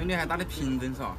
美女还打的平整是吧。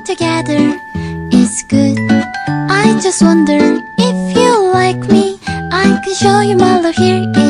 Together is good. I just wonder if you like me. I can show you my love. Here